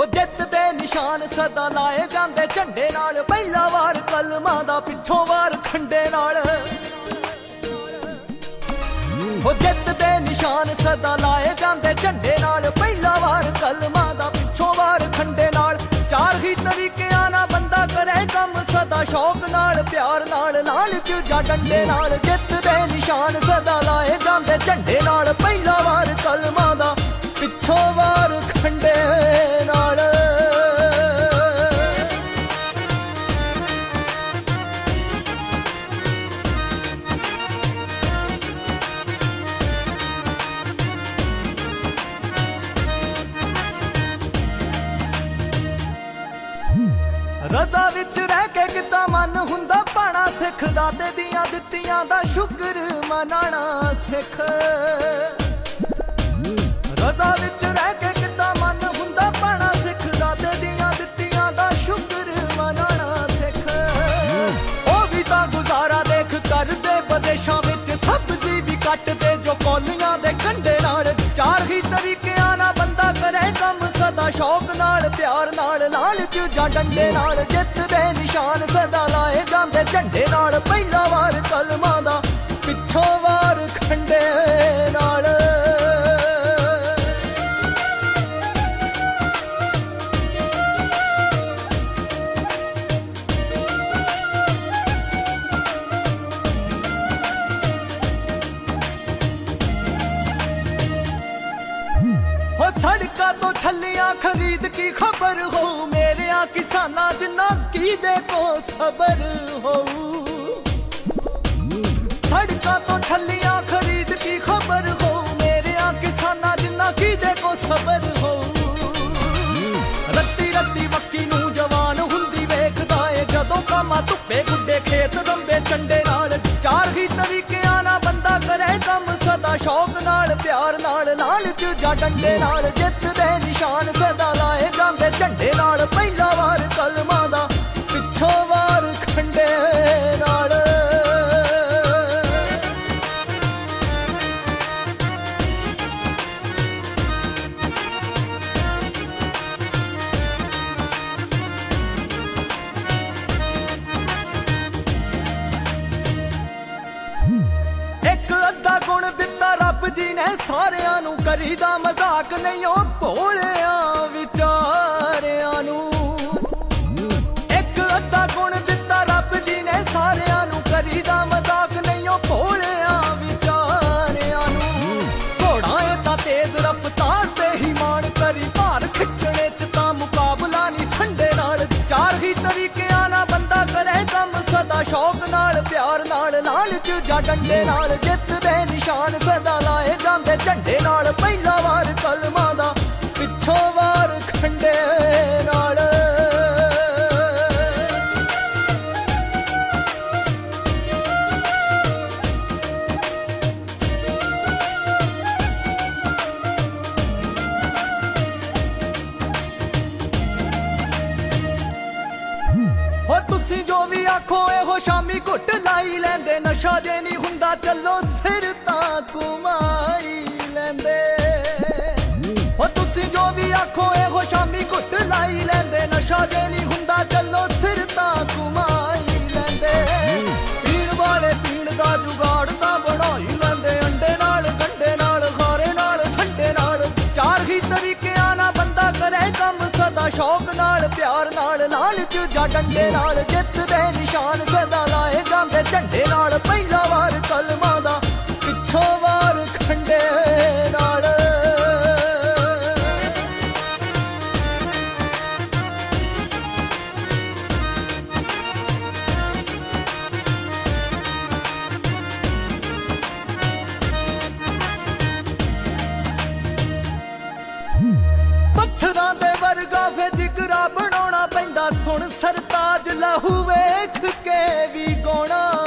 ਉਹ ਜਿੱਤ ਦੇ ਨਿਸ਼ਾਨ ਸਦਾ ਲਾਏ ਜਾਂਦੇ ਝੰਡੇ ਨਾਲ। ਪਹਿਲਾ ਵਾਰ ਕਲਮਾਂ ਦਾ ਪਿੱਛੋਂ ਵਾਰ ਖੰਡੇ ਨਾਲ। ਉਹ ਜਿੱਤ ਦੇ ਨਿਸ਼ਾਨ ਸਦਾ ਲਾਏ ਜਾਂਦੇ ਝੰਡੇ ਨਾਲ। ਪਹਿਲਾ ਵਾਰ ਕਲਮਾਂ ਦਾ ਪਿੱਛੋਂ ਵਾਰ ਖੰਡੇ ਨਾਲ। ਚਾਰ ਹੀ ਤਰੀਕਿਆਂ ਨਾਲ ਬੰਦਾ ਕਰੇ ਕੰਮ ਸਦਾ ਸ਼ੌਕ ਨਾਲ, ਪਿਆਰ ਨਾਲ, ਲਾਲਚ ਜਾਂ ਡੰਡੇ ਨਾਲ। ਜਿੱਤ ਦੇ ਨਿਸ਼ਾਨ ਸਦਾ ਲਾਏ ਜਾਂਦੇ ਝੰਡੇ ਰਜ਼ਾ ਵਿੱਚ ਰਹਿ ਕੇ ਕਿਤਾ ਮਨ ਹੁੰਦਾ? ਪਾਣਾ ਸਿੱਖ ਦਾਦੇ ਦੀਆਂ ਦਿੱਤੀਆਂ ਦਾ ਸ਼ੁਕਰ, ਮਨਾਣਾ ਸਿੱਖ। ਰਜ਼ਾ ਵਿੱਚ ਰਹਿ ਕੇ ਕਿਤਾ ਮਨ ਹੁੰਦਾ? ਪਾਣਾ ਸਿੱਖ ਦਾਦੇ ਦੀਆਂ ਦਿੱਤੀਆਂ ਦਾ ਸ਼ੁਕਰ, ਮਨਾਣਾ ਸਿੱਖ। ਉਹ ਵੀ ਤਾਂ ਗੁਜ਼ਾਰਾ ਦੇਖ ਕਰਦੇ ਵਿਦੇਸ਼ਾਂ ਵਿੱਚ ਸਬਜ਼ੀ ਵੀ ਕੱਟਦੇ, ਜੋ ਕੌਲੀਆਂ ਦੇ ਕੰਡੇ ਨਾਲ ਚਾਰ ਹੀ ਤਰੀਕਿਆਂ ਨਾਲ ਬੰਦਾ ਕਰੇ ਕੰਮ, ਸਦਾ ਸ਼ੌਕ ਨਾਲ, ਪਿਆਰ ਨਾਲ ਲਾਲ ਜਾਂ ਡੰਡੇ ਨਾਲ ਜਿੱਤ ਦੇ ਨਿਸ਼ਾਨ ਸਦਾ ਲਾਏ ਜਾਂਦੇ ਝੰਡੇ ਤੋਂ ਛੱਲੀਆਂ ਖਰੀਦ ਕੀ ਖਬਰ ਹੋ? ਮੇਰਿਆਂ ਕਿਸਾਨਾਂ ਜਿੰਨਾ ਕੀ ਦੇ ਕੋ ਸਬਰ ਹੋ? ਸੜਕਾਂ ਤੋਂ ਛੱਲੀਆਂ ਖਰੀਦ ਕੀ ਖਬਰ ਹੋ? ਮੇਰਿਆਂ ਕਿਸਾਨਾਂ ਜਿੰਨਾ ਕੀ ਦੇ ਕੋ ਸਬਰ ਹੋ? ਰੱਤੀ ਰੱਤੀ ਮੱਕੀ ਨੂੰ ਜਵਾਨ ਹੁੰਦੀ ਵੇਖਦਾ ਏ। ਜਦੋਂ ਕਾਮਾ ਧੁੱਪੇ ਗੁੱਡੇ ਖੇਤ ਰੰਬੇ ਚੰਡੇ ਨਾਲ, ਚਾਰ ਹੀ ਤਰੀਕਿਆਂ ਨਾਲ ਬੰਦਾ ਕਰੇ ਕੰਮ ਸਦਾ। ਸ਼ੌਕ ਨਾਲ, ਪਿਆਰ ਨਾਲ ਲਾਲ ਜਾਂ ਡੰਡੇ ਨਾਲ ਜਿੱਤ ਦੇ ਨਿਸ਼ਾਨ ਸਦਾ ਲਾਏ ਜਾਂਦੇ। ਝੰਡੇ ਨਾਲ ਪਹਿਲਾ ਵਾਰ ਕਲਮਾਂ ਦਾ ਪਿੱਛੋਂ ਵਾਰ ਖੰਡੇ ਨਾਲ। ਇੱਕ ਅੱਧਾ ਗੁਣ ਮਜ਼ਾਕ ਨਹੀਂ ਉਹ ਭੋਲਿਆਂ ਵਿਚਾਰਿਆਂ ਨੂੰ। ਇੱਕ ਅੱਧਾ ਗੁਣ ਦਿੱਤਾ ਰੱਬ ਜੀ ਨੇ ਸਾਰਿਆਂ ਨੂੰ। ਕਰੀਦਾ ਮਜ਼ਾਕ ਨਹੀਂ ਉਹ ਭੋਲਿਆਂ ਵਿਚਾਰਿਆਂ ਨੂੰ। ਘੋੜਾ ਏ ਤਾਂ ਤੇਜ਼ ਰਫ਼ਤਾਰ ਤੇ ਹੀ ਮਾਣ ਕਰੀ। ਭਾਰ ਖਿੱਚਣੇ ਚ ਤਾਂ ਮੁਕਾਬਲਾ ਨਹੀਂ, ਸੰਡੇ ਨਾਲ ਚਾਰ ਹੀ ਤਰੀਕਿਆਂ ਨਾਲ ਬੰਦਾ ਕਰੇ ਕੰਮ। ਸਦਾ ਸ਼ੌਕ ਨਾਲ ਪਿਆਰ ਨਾਲ, ਲਾਲ ਚੂਜਾ ਡੰਡੇ ਨਾਲ ਜਿੱਤ ਦੇ ਨਿਸ਼ਾਨ, ਸਦਾ ਲਾਏ ਜਾਂਦੇ ਝੰਡੇ ਨਾਲ, ਪਹਿਲਾ ਵਾਰ ਕਲਮਾਂ ਦਾ ਆਖੋ ਇਹੋ ਸ਼ਾਮੀ ਘੁੱਟ ਲਾਈ ਲੈਂਦੇ। ਨਸ਼ਾ ਜੇ ਨਹੀਂ ਹੁੰਦਾ ਚੱਲੋ ਸਿਰ ਤਾਂ ਕੁਮਾਈ ਲੈਂਦੇ। ਹੋ ਤੁਸੀਂ ਜੋ ਵੀ ਆਖੋ ਇਹੋ ਸ਼ਾਮੀ ਘੁੱਟ ਲਾਈ ਲੈਂਦੇ। ਨਸ਼ਾ ਜੇ ਨਹੀਂ ਹੁੰਦਾ ਚੱਲੋ ਸਿਰ ਤਾਂ ਕੁਮਾਈ ਲੈਂਦੇ। ਪੀਣ ਵਾਲੇ ਪੀਣ ਦਾ ਜੁਗਾੜ ਨਾਲ ਪਿਆਰ ਨਾਲ ਲਾਲਚ ਚੂਜਾ ਡੰਡੇ ਨਾਲ, ਜਿੱਤ ਦੇ ਨਿਸ਼ਾਨ ਸਦਾ ਲਾਏ ਜਾਂਦੇ ਝੰਡੇ ਨਾਲ। ਪਹਿਲਾ ਵਾਰ ਕਲਮਾਂ ਦਾ, ਪਿੱਛੋਂ ਵਾਰ ਖੰਡੇ ਸੁਣ ਸਰਤਾਜ ਲਹੂ ਵੇਖ ਕੇ ਵੀ ਗੋਣਾ